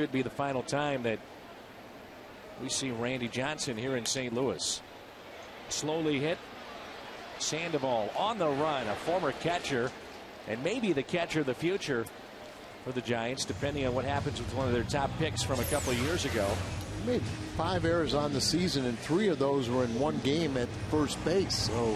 could be the final time that we see Randy Johnson here in St. Louis. Slowly hit. Sandoval on the run, a former catcher, and maybe the catcher of the future for the Giants, depending on what happens with one of their top picks from a couple years ago. Made five errors on the season, and three of those were in one game at first base. So